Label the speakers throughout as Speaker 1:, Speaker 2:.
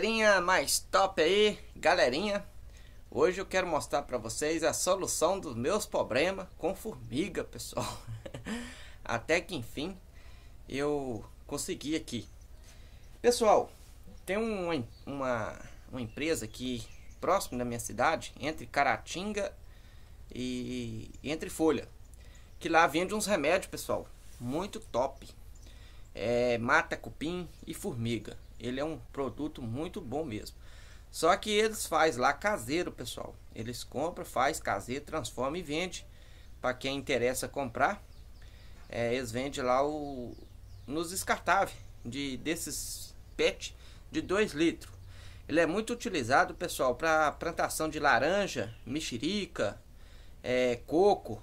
Speaker 1: galerinha mais top aí, galerinha. Hoje eu quero mostrar para vocês a solução dos meus problemas com formiga, pessoal. Até que enfim eu consegui aqui. Pessoal, tem uma, uma, uma empresa aqui próximo da minha cidade, entre Caratinga e, entre Folha, que lá vende uns remédios, pessoal, muito top. É, mata cupim e formiga. Ele é um produto muito bom mesmo. Só que eles faz lá caseiro, pessoal. Eles compram, faz caseiro, transforma e vende. Para quem interessa comprar, é, eles vendem lá o nos descartáveis de desses PET de 2 litros. Ele é muito utilizado, pessoal, para plantação de laranja, mexerica, é, coco.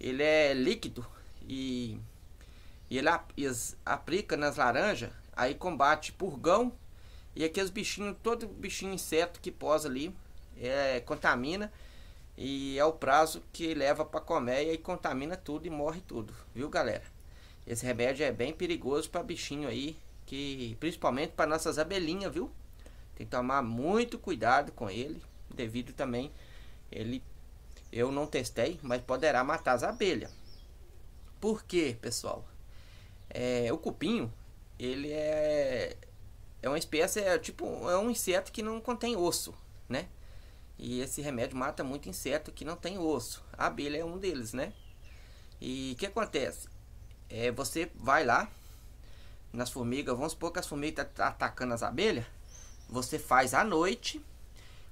Speaker 1: Ele é líquido e, e ele aplica nas laranjas Aí combate purgão e aqueles bichinhos, todo bichinho inseto que posa ali, é, contamina e é o prazo que leva para colmeia e contamina tudo e morre tudo, viu galera? Esse remédio é bem perigoso para bichinho aí, que principalmente para nossas abelhinhas, viu? Tem que tomar muito cuidado com ele, devido também ele eu não testei, mas poderá matar as abelhas. Por quê, pessoal? É, o cupinho ele é é uma espécie é tipo é um inseto que não contém osso, né? E esse remédio mata muito inseto que não tem osso. A abelha é um deles, né? E o que acontece? É, você vai lá nas formigas, vamos supor que as formigas estão tá atacando as abelhas. Você faz à noite,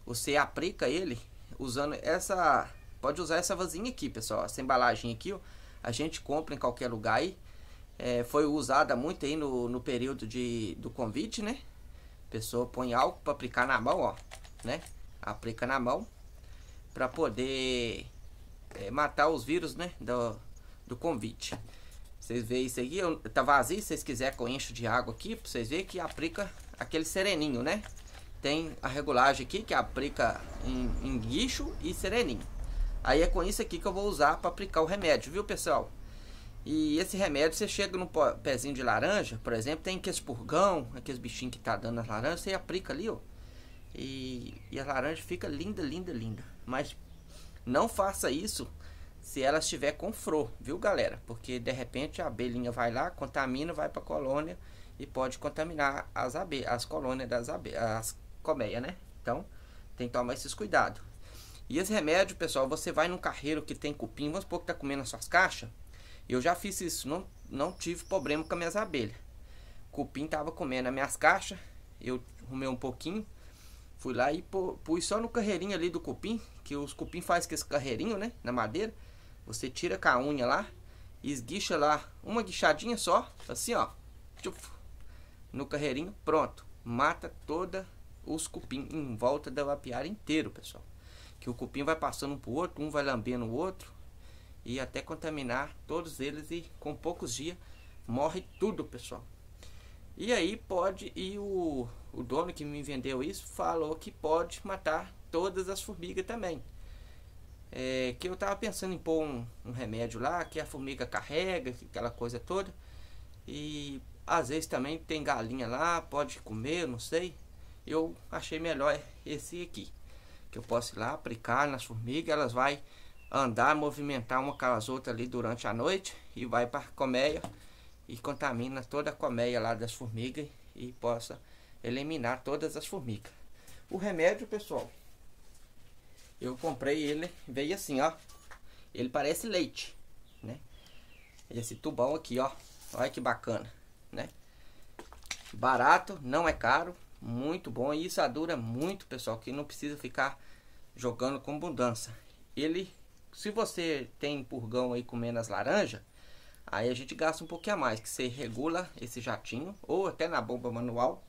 Speaker 1: você aplica ele usando essa. Pode usar essa vasinha aqui, pessoal. Essa embalagem aqui, ó, a gente compra em qualquer lugar aí é, foi usada muito aí no, no período de, do convite, né? A pessoa põe álcool para aplicar na mão, ó, né? Aplica na mão para poder é, matar os vírus, né? Do, do convite. Vocês veem isso aqui, eu, tá vazio, se vocês quiserem eu encho de água aqui, pra vocês verem que aplica aquele sereninho, né? Tem a regulagem aqui que aplica em, em guicho e sereninho. Aí é com isso aqui que eu vou usar para aplicar o remédio, viu pessoal? E esse remédio, você chega no pezinho de laranja, por exemplo, tem aqueles purgão, aqueles bichinhos que tá dando nas laranjas, você aplica ali, ó. E, e a laranja fica linda, linda, linda. Mas não faça isso se ela estiver com flor, viu galera? Porque de repente a abelhinha vai lá, contamina, vai para colônia e pode contaminar as, abe as colônias das abelhas, as colmeias, né? Então tem que tomar esses cuidados. E esse remédio, pessoal, você vai num carreiro que tem cupim, vamos supor que tá comendo as suas caixas eu já fiz isso, não, não tive problema com as minhas abelhas. Cupim tava comendo as minhas caixas, eu arrumei um pouquinho, fui lá e pus só no carreirinho ali do cupim, que os cupim faz com esse carreirinho, né, na madeira. Você tira com a unha lá, esguicha lá uma guichadinha só, assim ó, tchuf, no carreirinho, pronto. Mata toda os cupim em volta da apiária inteiro, pessoal. Que o cupim vai passando um pro outro, um vai lambendo o outro, e até contaminar todos eles e com poucos dias morre tudo, pessoal. E aí pode, e o, o dono que me vendeu isso falou que pode matar todas as formigas também. É, que eu tava pensando em pôr um, um, remédio lá, que a formiga carrega, aquela coisa toda. E às vezes também tem galinha lá, pode comer, não sei. Eu achei melhor esse aqui. Que eu posso ir lá aplicar nas formigas, elas vai andar, movimentar uma com as outras ali durante a noite e vai para a colmeia e contamina toda a colmeia lá das formigas e possa eliminar todas as formigas. O remédio, pessoal, eu comprei ele, veio assim, ó. Ele parece leite, né? Esse tubão aqui, ó. Olha que bacana, né? Barato, não é caro, muito bom. E isso dura muito, pessoal, que não precisa ficar jogando com abundância. Ele se você tem purgão aí comendo as laranjas, aí a gente gasta um pouquinho a mais, que você regula esse jatinho, ou até na bomba manual,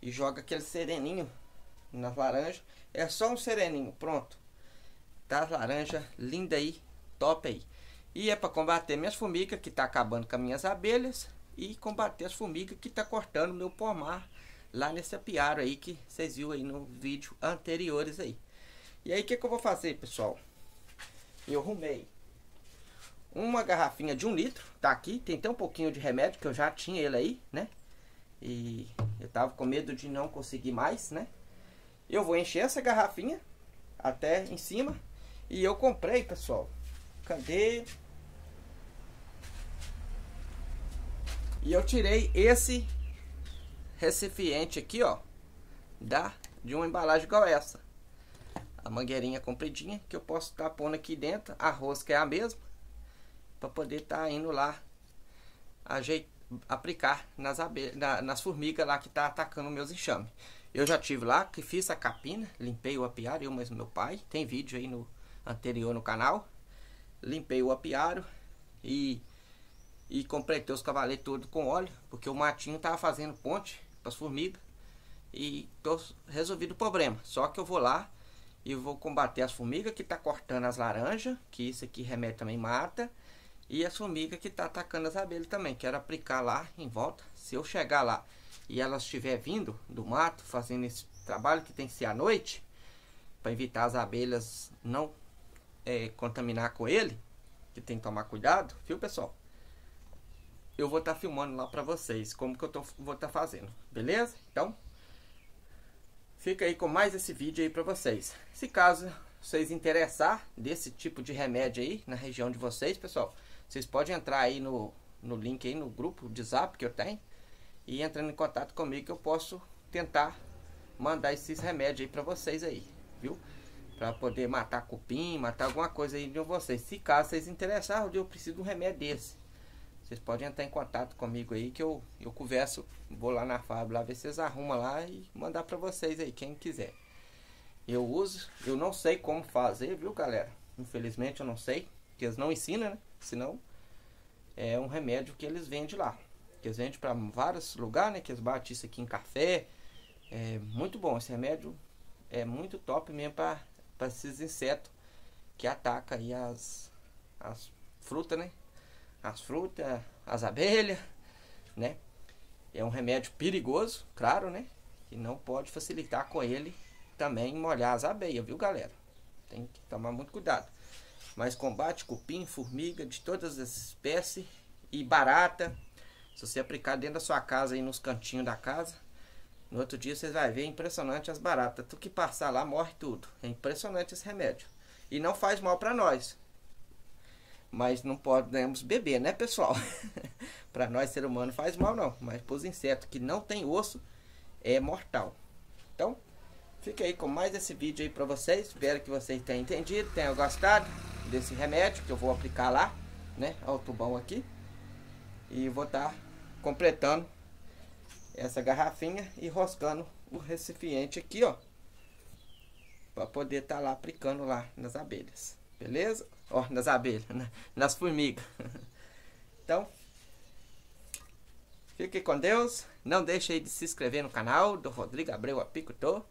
Speaker 1: e joga aquele sereninho nas laranjas. É só um sereninho, pronto. Tá as laranjas linda aí, top aí. E é para combater minhas formigas, que tá acabando com as minhas abelhas, e combater as formigas que tá cortando meu pomar lá nesse apiário aí que vocês viram aí no vídeo anteriores aí. E aí o que, que eu vou fazer, pessoal? Eu arrumei uma garrafinha de um litro, tá aqui, tem até um pouquinho de remédio que eu já tinha ele aí, né? E eu tava com medo de não conseguir mais, né? Eu vou encher essa garrafinha até em cima. E eu comprei, pessoal. Cadê? E eu tirei esse recipiente aqui, ó, da de uma embalagem igual essa. A mangueirinha compridinha que eu posso estar tá pondo aqui dentro, a rosca é a mesma, para poder estar tá indo lá ajeitar, aplicar nas na, nas formigas lá que tá atacando meus enxames. Eu já tive lá, que fiz a capina, limpei o apiário, eu mas meu pai, tem vídeo aí no anterior no canal. Limpei o apiário e e completei os cavaletes todos com óleo, porque o matinho tava fazendo ponte para as formigas. E tô resolvido o problema. Só que eu vou lá e vou combater as formigas que tá cortando as laranjas, que isso aqui remédio também mata. E as formigas que tá atacando as abelhas também. Quero aplicar lá em volta. Se eu chegar lá e elas estiver vindo do mato, fazendo esse trabalho que tem que ser à noite, para evitar as abelhas não é, contaminar com ele, que tem que tomar cuidado, viu pessoal? eu vou estar tá filmando lá para vocês como que eu tô, vou estar tá fazendo, beleza? Então, fica aí com mais esse vídeo aí para vocês. Se caso vocês interessar desse tipo de remédio aí na região de vocês, pessoal, vocês podem entrar aí no, no link aí no grupo de zap que eu tenho e entrando em contato comigo que eu posso tentar mandar esses remédios aí para vocês aí, viu? Para poder matar cupim, matar alguma coisa aí de vocês. Se caso vocês interessarem, eu preciso de um remédio desse vocês podem entrar em contato comigo aí que eu, eu converso, vou lá na fábrica lá ver vocês arrumam lá e mandar para vocês aí, quem quiser. Eu uso, eu não sei como fazer, viu galera? Infelizmente eu não sei, que eles não ensinam, né? Senão é um remédio que eles vendem lá. Que eles vendem para vários lugares, né? Que eles batem isso aqui em café. É muito bom, esse remédio é muito top mesmo para esses insetos que atacam aí as, as frutas, né? As frutas, as abelhas, né? É um remédio perigoso, claro, né? Que não pode facilitar com ele também molhar as abelhas, viu, galera? Tem que tomar muito cuidado. Mas combate cupim, formiga, de todas as espécies e barata. Se você aplicar dentro da sua casa aí nos cantinhos da casa, no outro dia vocês vão ver impressionante as baratas. Tu que passar lá morre tudo. É impressionante esse remédio. E não faz mal para nós mas não podemos beber, né, pessoal? para nós, ser humano, faz mal não, mas para os insetos que não tem osso, é mortal. Então, fique aí com mais esse vídeo aí para vocês. Espero que vocês tenham entendido, tenham gostado desse remédio que eu vou aplicar lá, né, ao tubão aqui. E vou estar tá completando essa garrafinha e roscando o recipiente aqui, ó. Para poder estar tá lá aplicando lá nas abelhas. Beleza? Ó, nas abelhas, né? nas formigas. Então, fique com Deus. Não deixe aí de se inscrever no canal do Rodrigo Abreu Apicultor.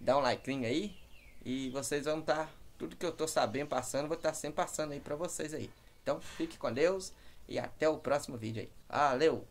Speaker 1: Dá um like aí. E vocês vão estar, tá, tudo que eu tô sabendo, passando, vou estar tá sempre passando aí pra vocês aí. Então, fique com Deus e até o próximo vídeo aí. Valeu!